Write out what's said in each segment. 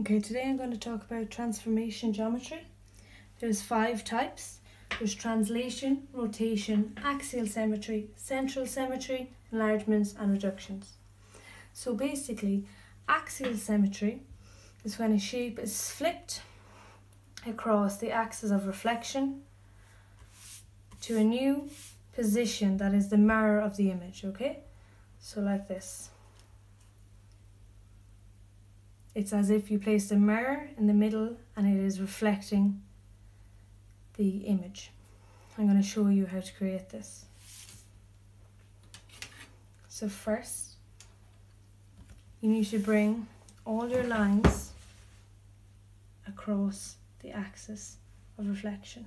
Okay, today I'm going to talk about transformation geometry. There's five types. There's translation, rotation, axial symmetry, central symmetry, enlargements and reductions. So basically, axial symmetry is when a shape is flipped across the axis of reflection to a new position that is the mirror of the image, okay? So like this. It's as if you placed a mirror in the middle and it is reflecting the image. I'm going to show you how to create this. So first, you need to bring all your lines across the axis of reflection.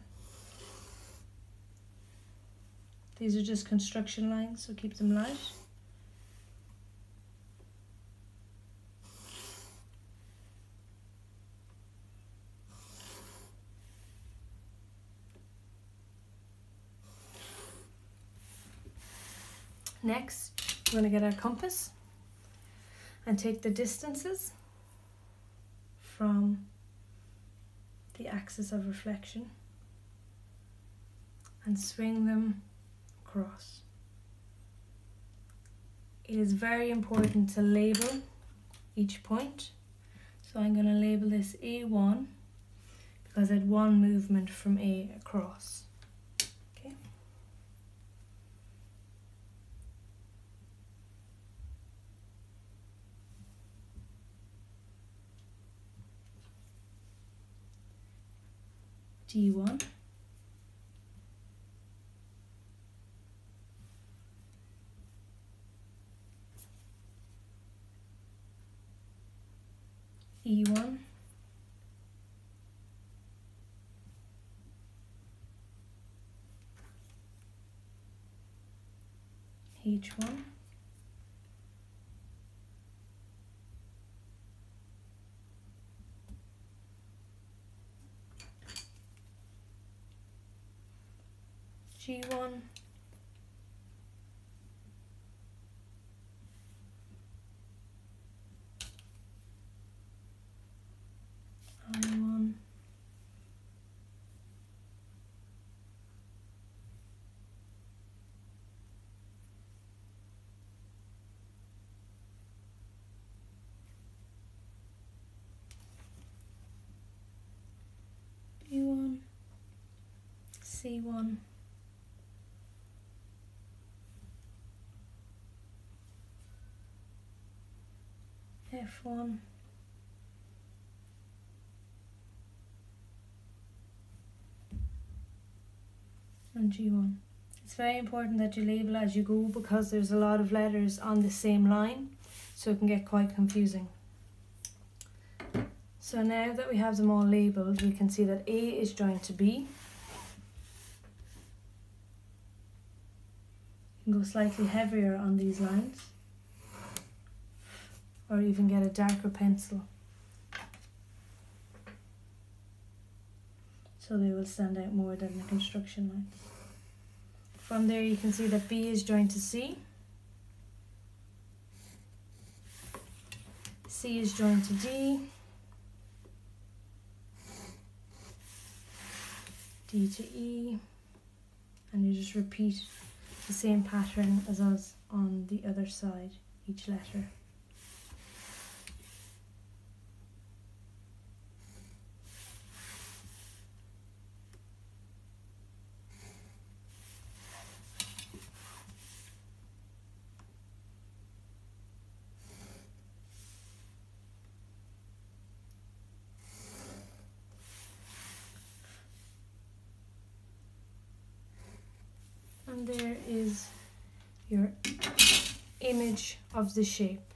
These are just construction lines, so keep them light. Next, we're going to get our compass and take the distances from the axis of reflection and swing them across. It is very important to label each point. So I'm going to label this A1 because I had one movement from A across. D1 E1 H1 G1 I1 B1 C1 F1 and G1. It's very important that you label as you go because there's a lot of letters on the same line so it can get quite confusing. So now that we have them all labelled we can see that A is joined to B. You can go slightly heavier on these lines or even get a darker pencil so they will stand out more than the construction lines. From there you can see that B is joined to C, C is joined to D, D to E, and you just repeat the same pattern as us on the other side, each letter. There is your image of the shape.